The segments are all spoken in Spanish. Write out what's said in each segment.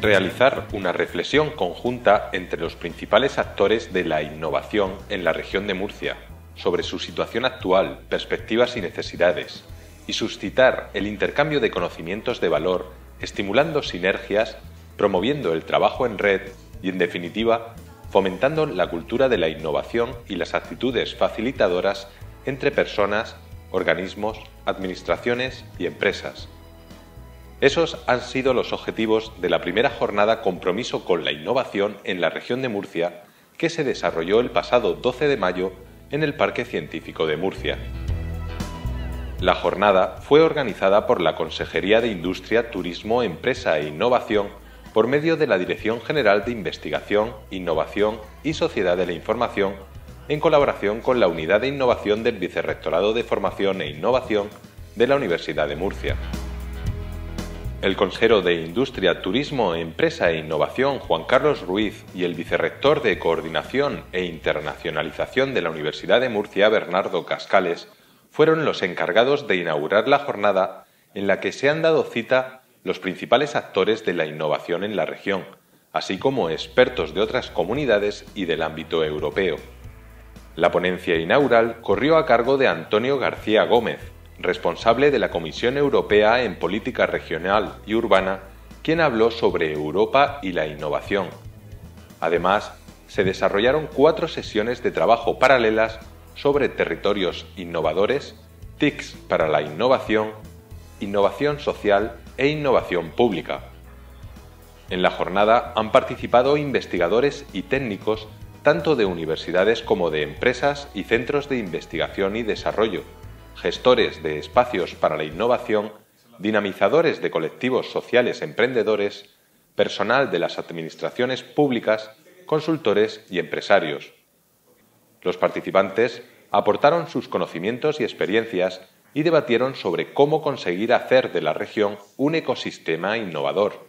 realizar una reflexión conjunta entre los principales actores de la innovación en la región de Murcia sobre su situación actual, perspectivas y necesidades, y suscitar el intercambio de conocimientos de valor, estimulando sinergias, promoviendo el trabajo en red y, en definitiva, fomentando la cultura de la innovación y las actitudes facilitadoras entre personas, organismos, administraciones y empresas. Esos han sido los objetivos de la primera jornada Compromiso con la Innovación en la región de Murcia, que se desarrolló el pasado 12 de mayo en el Parque Científico de Murcia. La jornada fue organizada por la Consejería de Industria, Turismo, Empresa e Innovación por medio de la Dirección General de Investigación, Innovación y Sociedad de la Información, en colaboración con la Unidad de Innovación del Vicerrectorado de Formación e Innovación de la Universidad de Murcia. El consejero de Industria, Turismo, Empresa e Innovación, Juan Carlos Ruiz, y el vicerrector de Coordinación e Internacionalización de la Universidad de Murcia, Bernardo Cascales, fueron los encargados de inaugurar la jornada en la que se han dado cita los principales actores de la innovación en la región, así como expertos de otras comunidades y del ámbito europeo. La ponencia inaugural corrió a cargo de Antonio García Gómez, responsable de la Comisión Europea en Política Regional y Urbana, quien habló sobre Europa y la innovación. Además, se desarrollaron cuatro sesiones de trabajo paralelas sobre territorios innovadores, TICs para la innovación, innovación social e innovación pública. En la jornada han participado investigadores y técnicos tanto de universidades como de empresas y centros de investigación y desarrollo, gestores de espacios para la innovación, dinamizadores de colectivos sociales emprendedores, personal de las administraciones públicas, consultores y empresarios. Los participantes aportaron sus conocimientos y experiencias y debatieron sobre cómo conseguir hacer de la región un ecosistema innovador,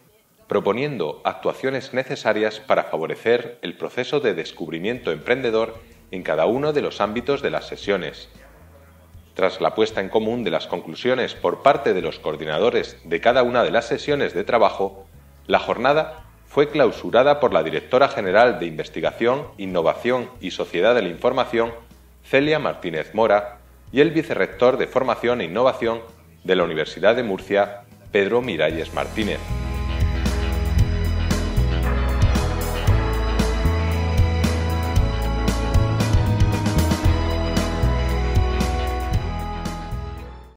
proponiendo actuaciones necesarias para favorecer el proceso de descubrimiento emprendedor en cada uno de los ámbitos de las sesiones. Tras la puesta en común de las conclusiones por parte de los coordinadores de cada una de las sesiones de trabajo, la jornada fue clausurada por la directora general de Investigación, Innovación y Sociedad de la Información, Celia Martínez Mora, y el vicerrector de Formación e Innovación de la Universidad de Murcia, Pedro Miralles Martínez.